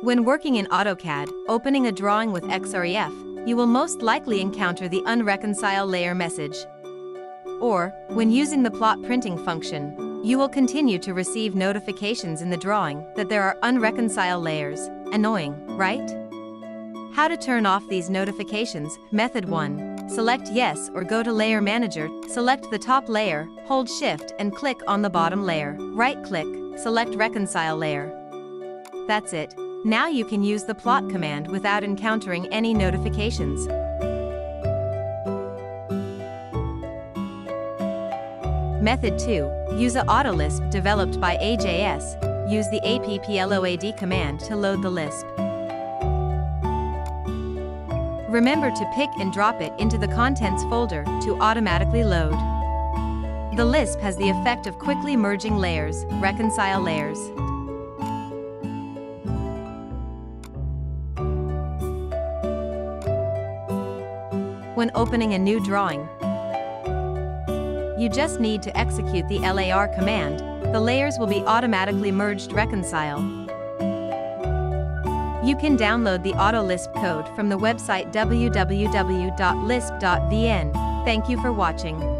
When working in AutoCAD, opening a drawing with XREF, you will most likely encounter the unreconcile layer message. Or, when using the plot printing function, you will continue to receive notifications in the drawing that there are unreconcile layers. Annoying, right? How to turn off these notifications. Method 1. Select Yes or go to Layer Manager, select the top layer, hold Shift and click on the bottom layer. Right-click, select Reconcile Layer. That's it. Now you can use the plot command without encountering any notifications. Method 2. Use a AutoLisp developed by AJS. Use the appload command to load the Lisp. Remember to pick and drop it into the Contents folder to automatically load. The Lisp has the effect of quickly merging layers, reconcile layers. When opening a new drawing, you just need to execute the LAR command, the layers will be automatically merged reconcile. You can download the AutoLisp code from the website www.lisp.vn. Thank you for watching.